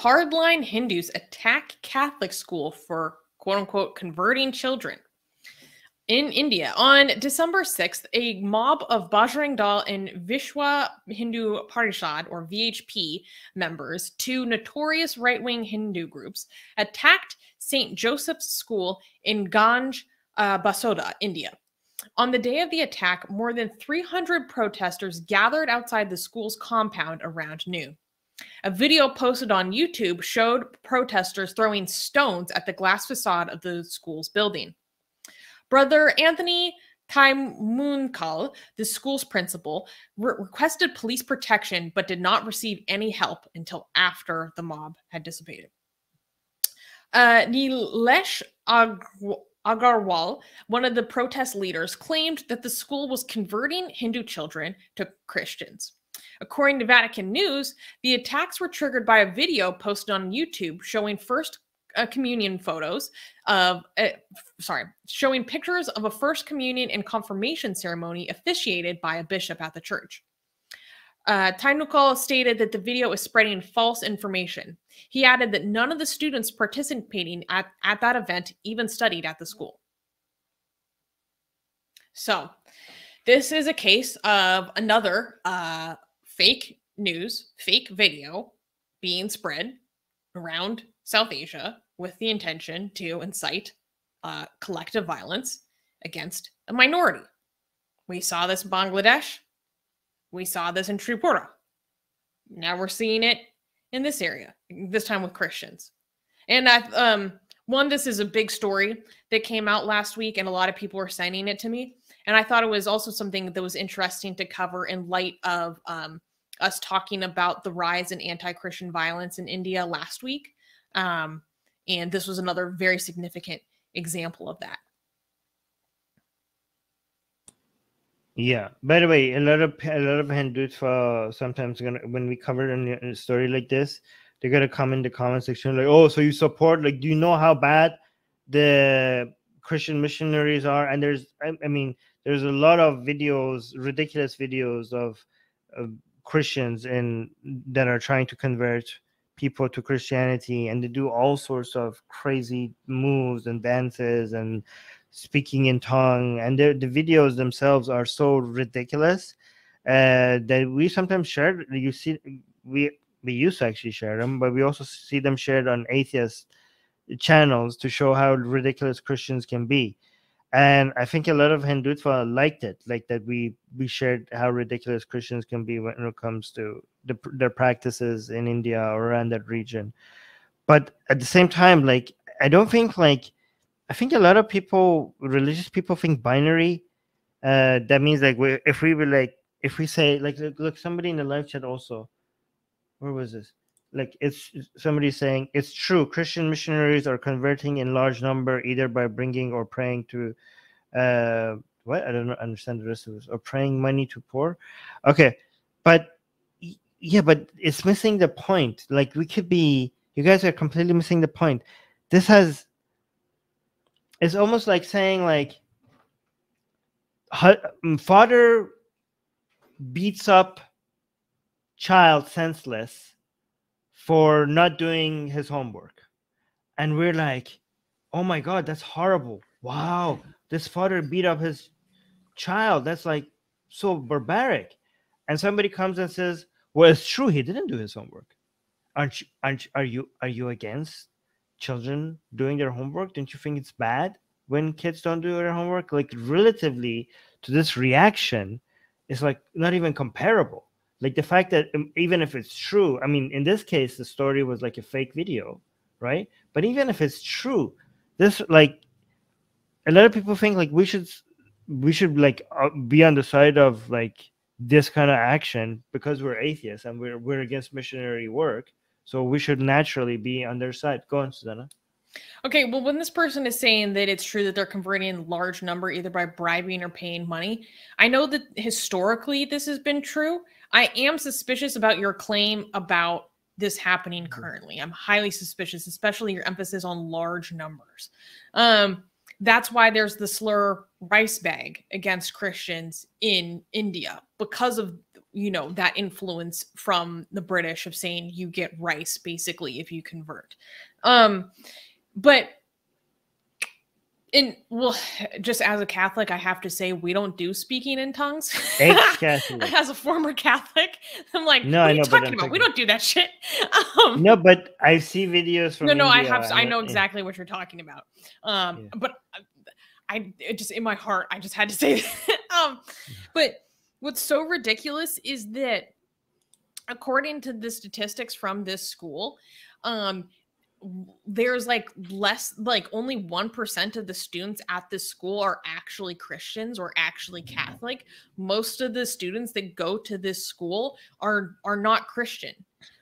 Hardline Hindus attack Catholic school for quote unquote converting children. In India, on December 6th, a mob of Bajrang Dal and Vishwa Hindu Parishad, or VHP, members, two notorious right wing Hindu groups, attacked St. Joseph's School in Ganj, uh, Basoda, India. On the day of the attack, more than 300 protesters gathered outside the school's compound around noon. A video posted on YouTube showed protesters throwing stones at the glass facade of the school's building. Brother Anthony Tynumkal, the school's principal, re- requested police protection but did not receive any help until after the mob had dissipated. Uh, Neelesh Ag- Aggarwal, one of the protest leaders, claimed that the school was converting Hindu children to Christians. According to Vatican News, the attacks were triggered by a video posted on YouTube showing first uh, communion photos of, uh, sorry, showing pictures of a first communion and confirmation ceremony officiated by a bishop at the church. Uh, Tynumkal stated that the video is spreading false information. He added that none of the students participating at, at that event even studied at the school. So, this is a case of another uh, fake news, fake video being spread around South Asia with the intention to incite uh, collective violence against a minority. We saw this in Bangladesh. We saw this in Tripura. Now we're seeing it in this area, this time with Christians. And I, um, one, this is a big story that came out last week, and a lot of people were sending it to me. And I thought it was also something that was interesting to cover in light of um, us talking about the rise in anti Christian violence in India last week. Um, and this was another very significant example of that. Yeah. By the way, a lot of a lot of Hindus for sometimes gonna when we cover a story like this, they're gonna come in the comment section like, "Oh, so you support? Like, do you know how bad the Christian missionaries are?" And there's, I, I mean, there's a lot of videos, ridiculous videos of, of Christians and that are trying to convert people to Christianity, and they do all sorts of crazy moves and dances and speaking in tongue, and the, videos themselves are so ridiculous uh, that we sometimes share. You see, we we used to actually share them, but we also see them shared on atheist channels to show how ridiculous Christians can be and I think a lot of Hindutva liked it, like that we we shared how ridiculous Christians can be when it comes to the, their practices in India or around that region. But at the same time, like I don't think like I think a lot of people, religious people, think binary. Uh, that means like we, if we were like if we say like look, look somebody in the live chat also, where was this? Like it's somebody saying it's true christian missionaries are converting in large number either by bringing or praying to uh what? I don't understand the rest of this. Or praying money to poor? Okay but yeah but it's missing the point. Like we could be you guys are completely missing the point. This has it's almost like saying like father beats up child senseless for not doing his homework. And we're like, oh my God, that's horrible. Wow, this father beat up his child. That's like so barbaric. And somebody comes and says, well, it's true, he didn't do his homework. Aren't you, aren't, are you are you against children doing their homework? Don't you think it's bad when kids don't do their homework? Like relatively to this reaction, it's like not even comparable like the fact that um, even if it's true i mean in this case the story was like a fake video right? But even if it's true this like a lot of people think like we should we should like uh, be on the side of like this kind of action because we're atheists and we're we're against missionary work. So we should naturally be on their side. Go on susanna. Okay, well, when this person is saying that it's true that they're converting a large number either by bribing or paying money, I know that historically this has been true. I am suspicious about your claim about this happening mm-hmm. currently. I'm highly suspicious, especially your emphasis on large numbers. Um, that's why there's the slur rice bag against Christians in India because of you know that influence from the british of saying you get rice basically if you convert um but in well just as a catholic i have to say we don't do speaking in tongues. As a former catholic i'm like No, what I are you know, talking about? We don't do that shit. Um no, but I see videos from no no i have i and- know and- exactly what you're talking about. Um Yeah. but I, I just in my heart i just had to say that. um but what's so ridiculous is that according to the statistics from this school um there's like less like only 1% of the students at this school are actually christians or actually catholic most of the students that go to this school are are not christian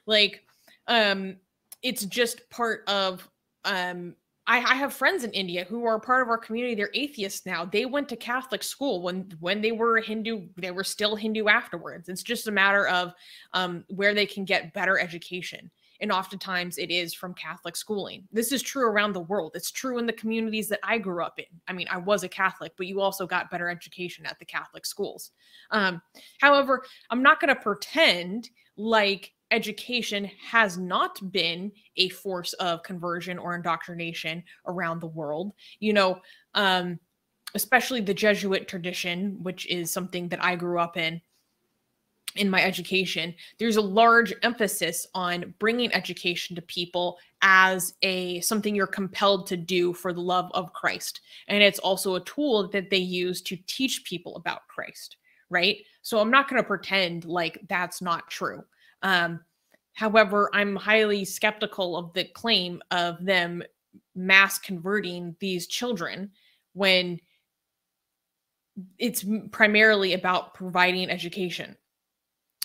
like um it's just part of um I, I have friends in India who are part of our community. They're atheists now. They went to Catholic school when when they were Hindu. They were still Hindu afterwards. It's just a matter of um, where they can get better education, and oftentimes it is from Catholic schooling. This is true around the world. It's true in the communities that I grew up in. I mean, I was a Catholic, but you also got better education at the Catholic schools. Um, however, I'm not going to pretend like education has not been a force of conversion or indoctrination around the world. You know, um, especially the Jesuit tradition, which is something that I grew up in in my education there's a large emphasis on bringing education to people as a something you're compelled to do for the love of Christ. And it's also a tool that they use to teach people about Christ right? So i'm not going to pretend like that's not true. Um however i'm highly skeptical of the claim of them mass converting these children when it's primarily about providing education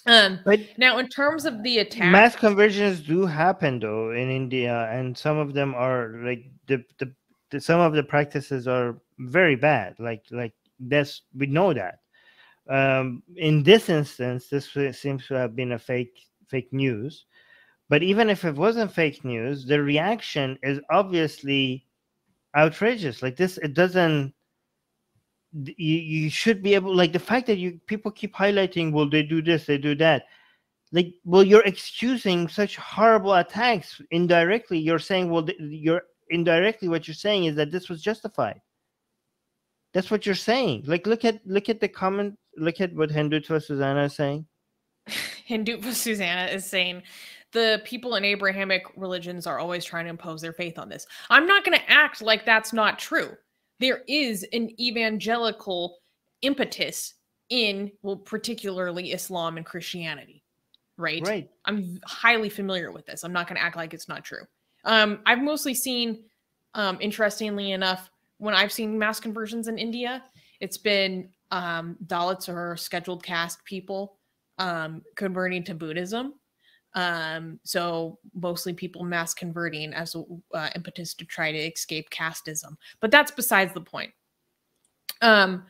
um But now in terms of the attack mass conversions do happen though in India, and some of them are like the, the, the some of the practices are very bad. Like like that's we know that. Um, in this instance, this seems to have been a fake fake news. But even if it wasn't fake news, the reaction is obviously outrageous. Like this, it doesn't. You, you should be able like the fact that you people keep highlighting well they do this they do that. Like well you're excusing such horrible attacks indirectly. You're saying well you're indirectly what you're saying is that this was justified. That's what you're saying. Like look at look at the comment look at what hindutva susanna is saying. Hindu Susanna is saying the people in Abrahamic religions are always trying to impose their faith on this. I'm not going to act like that's not true. There is an evangelical impetus in, well, particularly Islam and Christianity, right? right I'm highly familiar with this. I'm not going to act like it's not true. Um, I've mostly seen, um, interestingly enough, when I've seen mass conversions in India, it's been um, Dalits or scheduled caste people um, converting to Buddhism. Um, so mostly people mass converting as uh, impetus to try to escape casteism. But that's besides the point. Um,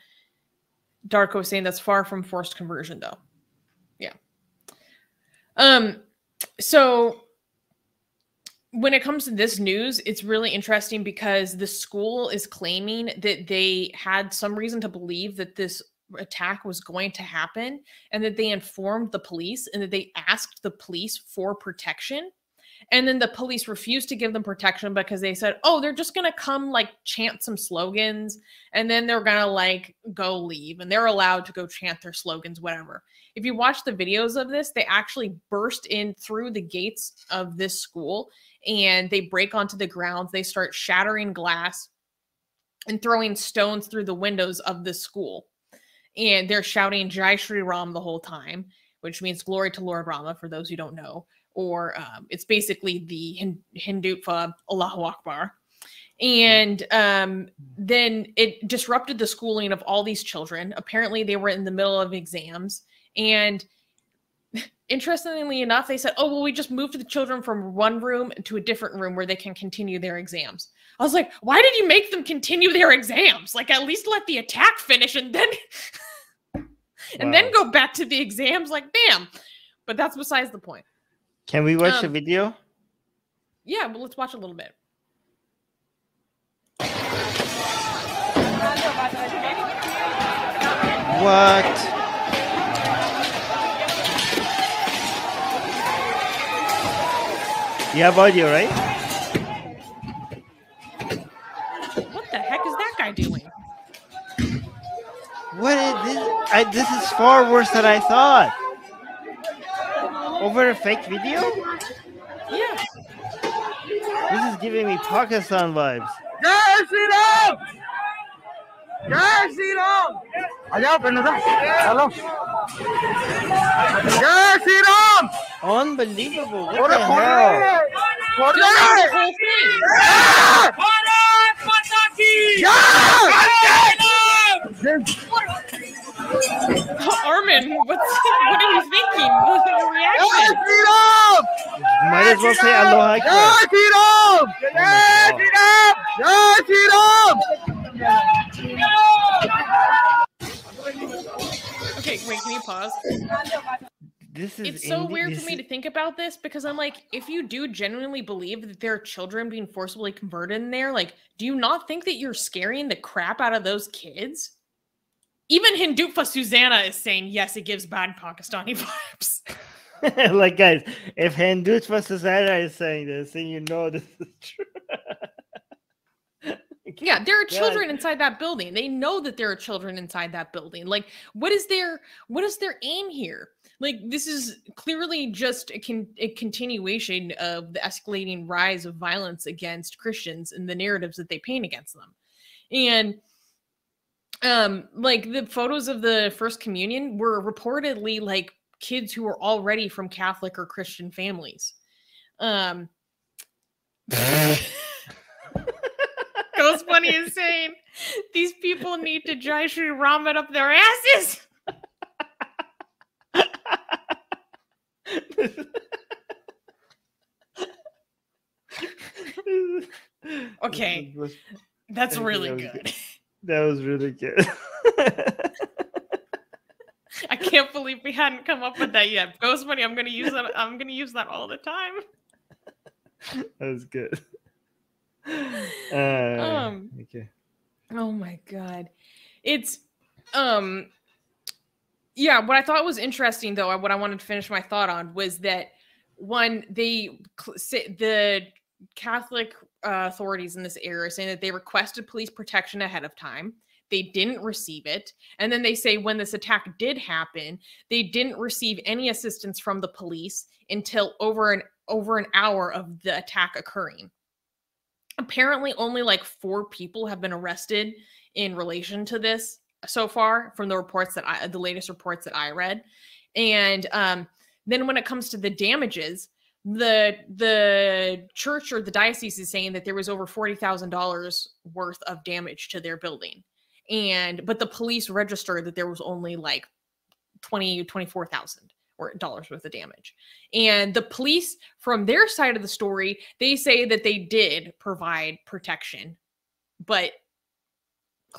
Darko was saying that's far from forced conversion, though. Yeah. Um, so when it comes to this news, it's really interesting because the school is claiming that they had some reason to believe that this attack was going to happen and that they informed the police and that they asked the police for protection. And then the police refused to give them protection because they said, oh, they're just going to come like chant some slogans and then they're going to like go leave and they're allowed to go chant their slogans, whatever. If you watch the videos of this, they actually burst in through the gates of this school and they break onto the grounds. They start shattering glass and throwing stones through the windows of the school. And they're shouting Jai Shri Ram the whole time, which means glory to Lord Rama, for those who don't know. Or um, it's basically the Hin- Hindu for Allahu Akbar. And um, then it disrupted the schooling of all these children. Apparently, they were in the middle of exams. And interestingly enough, they said, oh, well, we just moved the children from one room to a different room where they can continue their exams. I was like, why did you make them continue their exams? Like, at least let the attack finish and then and then go back to the exams like bam. but that's besides the point. Can we watch um, a video? Yeah well let's watch a little bit. What? You have audio right? I, this is far worse than I thought. Over a fake video? Yeah. This is giving me Pakistan vibes. Yes, Ram! Yes, Ram! Ajao, Penuda. Hello. Yes, Ram! Unbelievable. What the hell? What the hell? man? What's, what are you thinking? reaction? Might as well say Aloha. Jai Shri Ram! Jai Shri Ram! Jai Shri Ram! Okay, wait, can you pause? This is it's so weird for me to think about this because I'm like, if you do genuinely believe that there are children being forcibly converted in there, like, do you not think that you're scaring the crap out of those kids? Even Hindutva Susanna is saying, yes, it gives bad Pakistani vibes. like guys, if Hindutva Susanna is saying this, then you know this is true. Yeah, there are children inside that building. They know that there are children inside that building. Like, what is their what is their aim here? Like, this is clearly just a, con- a continuation of the escalating rise of violence against Christians and the narratives that they paint against them. And um, like the photos of the first communion were reportedly like kids who were already from Catholic or Christian families. Um Ghost Bunny is saying these people need to Jai Shri Ram it up their asses. Okay. That's really good. That was really good. I can't believe we hadn't come up with that yet. Ghost Bunny, I'm gonna use that. I'm gonna use that all the time. that was good. Uh, Um, okay. Oh my god. It's um yeah, what I thought was interesting though, what I wanted to finish my thought on was that one they the Catholic uh, authorities in this area are saying that they requested police protection ahead of time. They didn't receive it. And then they say when this attack did happen, they didn't receive any assistance from the police until over an over an hour of the attack occurring. Apparently only like 4 people have been arrested in relation to this so far from the reports that I the latest reports that I read. And um then when it comes to the damages, the the church or the diocese is saying that there was over $40,000 worth of damage to their building. And but the police registered that there was only like 20 24,000 or dollars worth of damage. And the police from their side of the story, they say that they did provide protection. But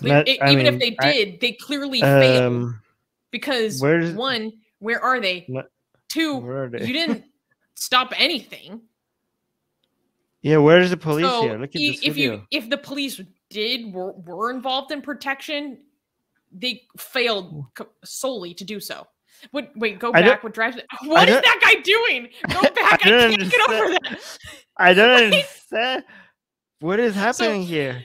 That- e- I even if mean, they I- did, they clearly failed Um, because where's- one, where are they? What- Two, are they? you didn't stop anything. Yeah, where's the police so here? Look at i- this if video. you if the police did were, were involved in protection, they failed solely to do so. What? Wait, go I back. What drives? it- What is that guy doing? Go back. I, don't can't get over that. I don't Wait. understand. What is happening here?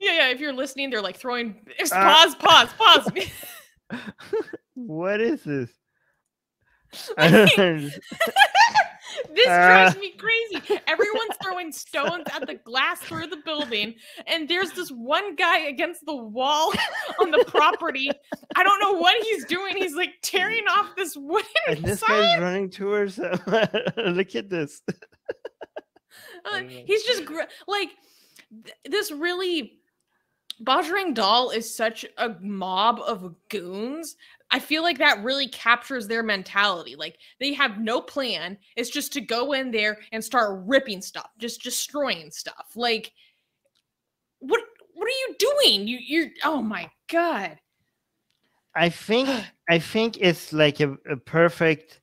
Yeah, yeah. If you're listening, they're like throwing. Uh, Pause. Pause. Pause. what is this? I don't understand. this Uh. drives me crazy. Everyone's throwing stones at the glass through the building, and there's this one guy against the wall on the property. I don't know what he's doing. He's like tearing off this wooden And this guy's running towards them. Look at this. Uh, he's just gr- like th- this really Bajrang Dal is such a mob of goons. I feel like that really captures their mentality. Like they have no plan. It's just to go in there and start ripping stuff, just destroying stuff. Like what what are you doing? You you're oh my god. I think I think it's like a, a perfect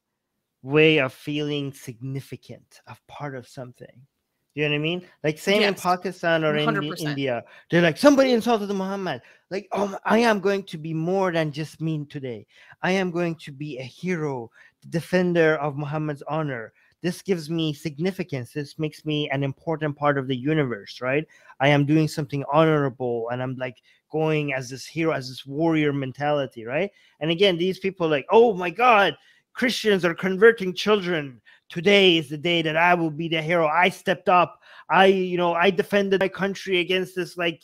way of feeling significant, of part of something. You know what I mean? Like same in Pakistan or in 100%. India. They're like somebody insulted Muhammad. Like, oh, I am going to be more than just mean today. I am going to be a hero, the defender of Muhammad's honor, this gives me significance. This makes me an important part of the universe, right? I am doing something honorable and I'm like going as this hero, as this warrior mentality, right? And again, these people like, oh my God, Christians are converting children. Today is the day that I will be the hero. I stepped up. I, you know, I defended my country against this like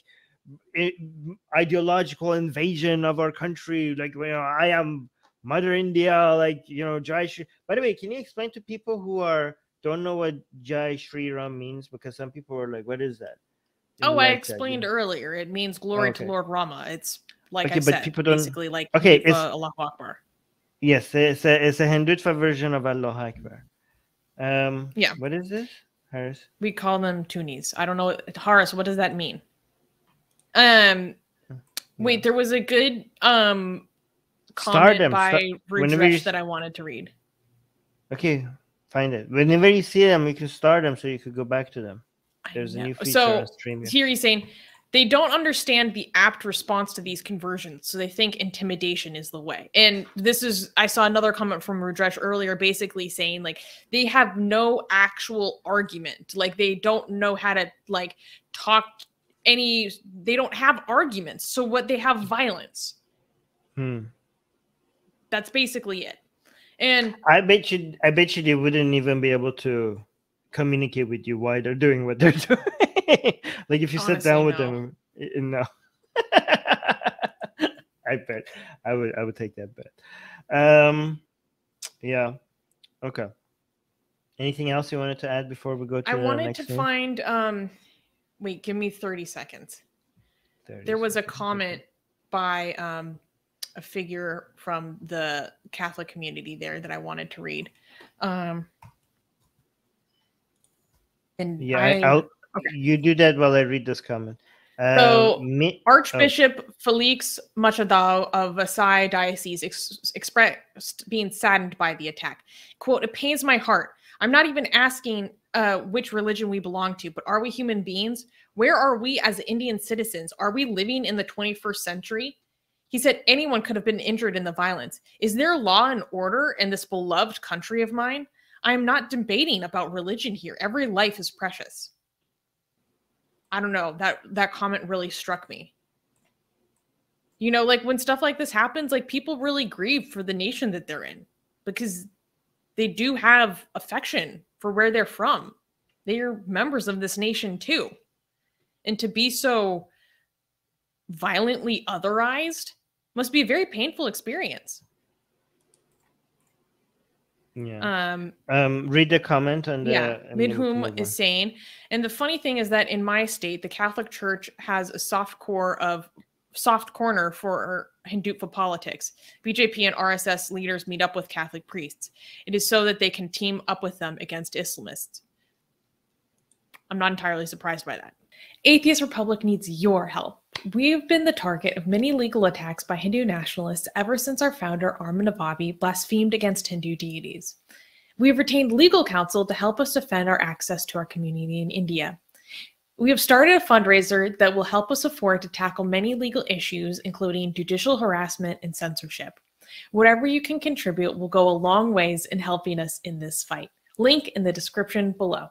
ideological invasion of our country. Like, you know, I am Mother India, like you know, Jai Shri. By the way, can you explain to people who are don't know what Jai Shri Ram means? Because some people are like, "What is that?" oh, like I explained that, earlier. It means glory okay. to Lord Rama. It's like okay, I said, people don't... basically like okay, it's Allahu Akbar. Yes, it's a it's a Hindutva version of Allah Akbar. Um, yeah. What is this, Harris? We call them tunis. I don't know, Harris. What does that mean? Um, wait, there was a good um comment Stardom. by Rujesh that I wanted to read. Okay, find it. Whenever you see them, you can start them so you could go back to them. There's a new feature so here he's saying they don't understand the apt response to these conversions, so they think intimidation is the way. And this is I saw another comment from Rudresh earlier, basically saying like they have no actual argument, like they don't know how to like talk any. They don't have arguments, so what they have violence. Hmm. That's basically it. And I bet you, I bet you they wouldn't even be able to communicate with you why they're doing what they're doing. like if you Honestly, sit down with no. them, no. I bet I would, I would take that bet. Um, yeah. Okay. Anything else you wanted to add before we go to? I wanted to thing? find. Um, wait, give me thirty seconds. 30 there was seconds. a comment by um a figure from the Catholic community there that I wanted to read. Um, and yeah, I, will okay. you do that while I read this comment. Uh, so, me, Archbishop oh. Felix Machado of Vasai Diocese ex- expressed being saddened by the attack. "Quote: It pains my heart. I'm not even asking uh, which religion we belong to, but are we human beings? Where are we as Indian citizens? Are we living in the 21st century? He said anyone could have been injured in the violence. Is there law and order in this beloved country of mine? I am not debating about religion here. Every life is precious. I don't know. That that comment really struck me. You know, like when stuff like this happens, like people really grieve for the nation that they're in because they do have affection for where they're from. They are members of this nation too. And to be so violently otherized must be a very painful experience. Yeah. Um, um, read the comment and yeah, Midhum is saying, and the funny thing is that in my state, the Catholic Church has a soft core of soft corner for Hindutva politics. BJP and RSS leaders meet up with Catholic priests. It is so that they can team up with them against Islamists. I'm not entirely surprised by that. Atheist Republic needs your help. We've been the target of many legal attacks by Hindu nationalists ever since our founder, Armin Navabi, blasphemed against Hindu deities. We have retained legal counsel to help us defend our access to our community in India. We have started a fundraiser that will help us afford to tackle many legal issues, including judicial harassment and censorship. Whatever you can contribute will go a long ways in helping us in this fight. Link in the description below.